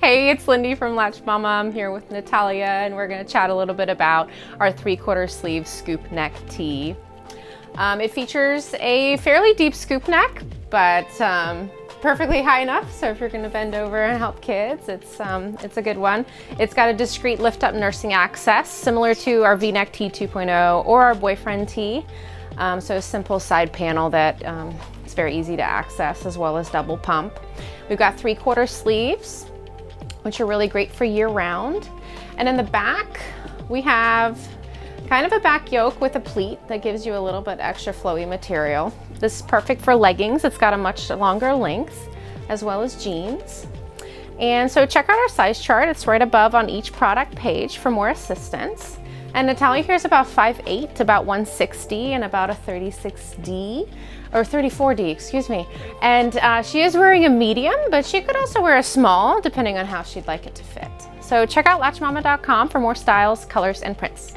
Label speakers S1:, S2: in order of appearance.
S1: Hey, it's Lindy from Latched Mama. I'm here with Natalia and we're gonna chat a little bit about our three quarter sleeve scoop neck tee. Um, it features a fairly deep scoop neck, but um, perfectly high enough. So if you're gonna bend over and help kids, it's, um, it's a good one. It's got a discreet lift up nursing access, similar to our V-neck tee 2.0 or our boyfriend tee. Um, so a simple side panel that um, is very easy to access as well as double pump. We've got three quarter sleeves which are really great for year round. And in the back, we have kind of a back yoke with a pleat that gives you a little bit extra flowy material. This is perfect for leggings. It's got a much longer length as well as jeans. And so check out our size chart. It's right above on each product page for more assistance. And Natalia here is about 5'8", about 160, and about a 36D, or 34D, excuse me. And uh, she is wearing a medium, but she could also wear a small, depending on how she'd like it to fit. So check out latchedmama.com for more styles, colors, and prints.